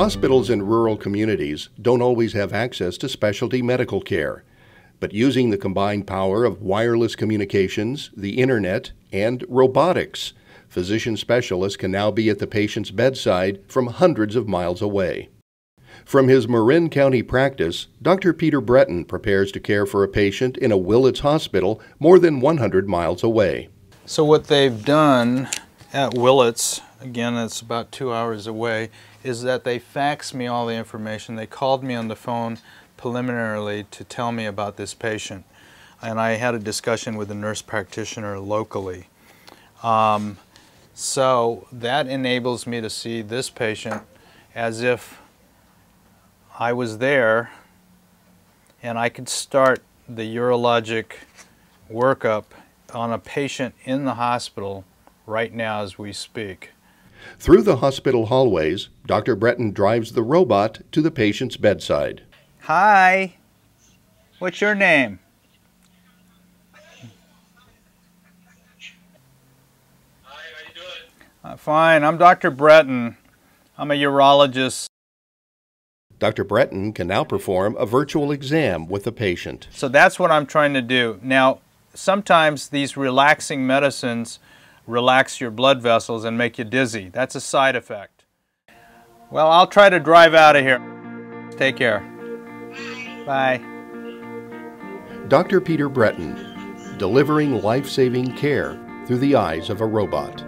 Hospitals in rural communities don't always have access to specialty medical care. But using the combined power of wireless communications, the internet, and robotics, physician specialists can now be at the patient's bedside from hundreds of miles away. From his Marin County practice, Dr. Peter Bretan prepares to care for a patient in a Willits hospital more than 100 miles away. So what they've done at Willits, again it's about two hours away, is that they faxed me all the information. They called me on the phone preliminarily to tell me about this patient. And I had a discussion with a nurse practitioner locally. Um, so that enables me to see this patient as if I was there and I could start the urologic workup on a patient in the hospital right now as we speak. Through the hospital hallways, Dr. Bretan drives the robot to the patient's bedside. Hi, what's your name? Hi, how you doing? Uh, fine, I'm Dr. Bretan. I'm a urologist. Dr. Bretan can now perform a virtual exam with the patient. So that's what I'm trying to do. Now, sometimes these relaxing medicines relax your blood vessels and make you dizzy. That's a side effect. Well, I'll try to drive out of here. Take care. Bye. Dr. Peter Bretan, delivering life saving care through the eyes of a robot.